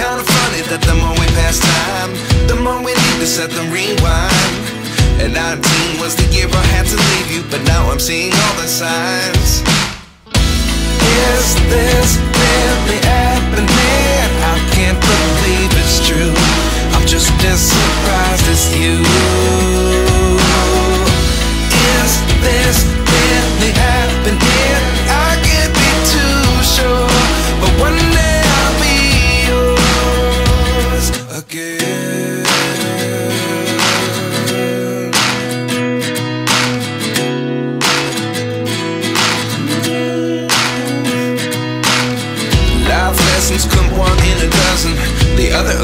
kinda funny that the more we pass time, the more we need to set the rewind. And 19 was the year I had to leave you, but now I'm seeing all the signs. Is this really happening? I can't believe it's true. I'm just as surprised as you. Is this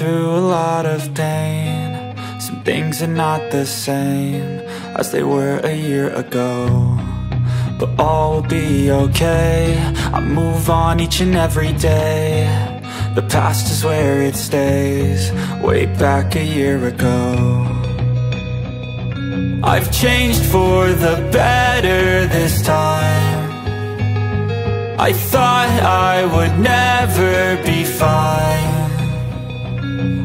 through a lot of pain. Some things are not the same As they were a year ago But all will be okay. I move on each and every day. The past is where it stays Way back a year ago. I've changed for the better this time. I thought I would never be fine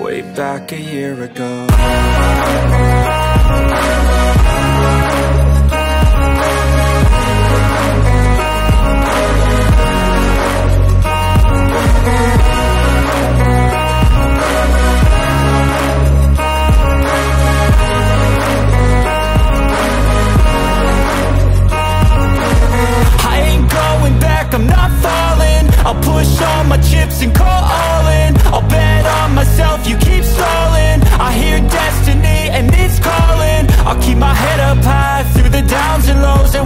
Way back a year ago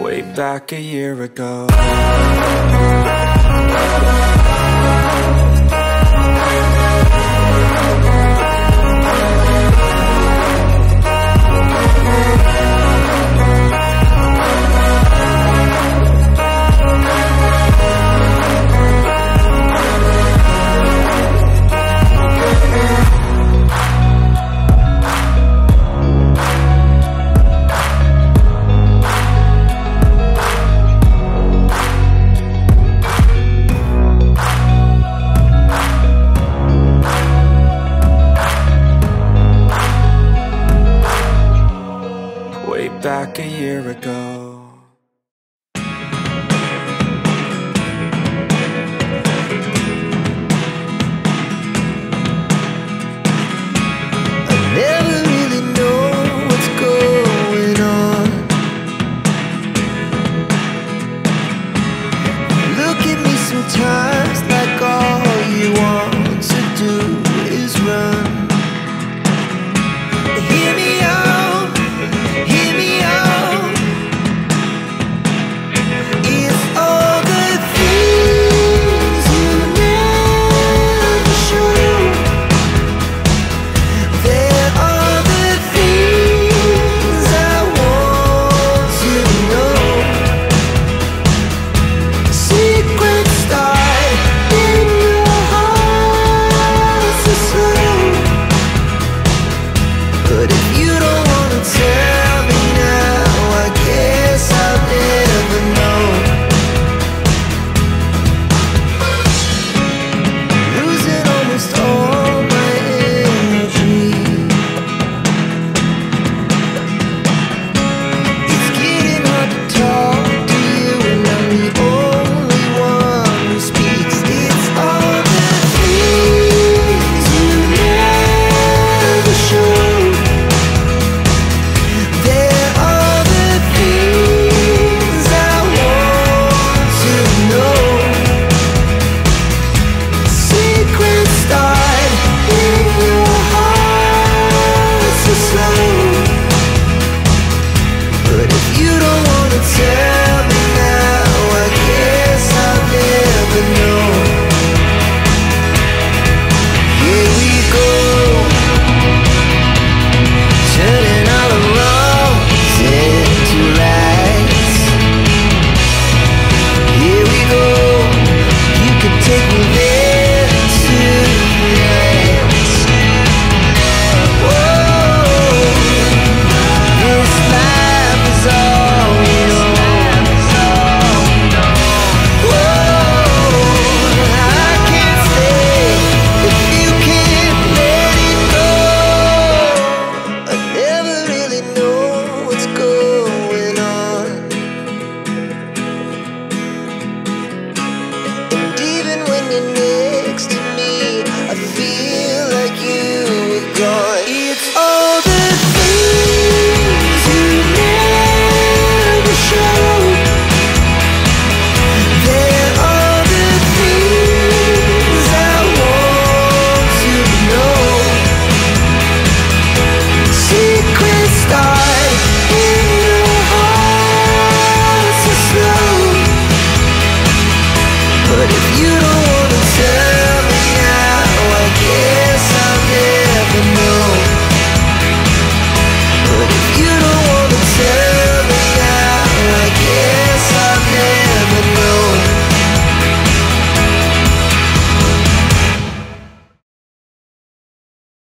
Way back a year ago back a year ago.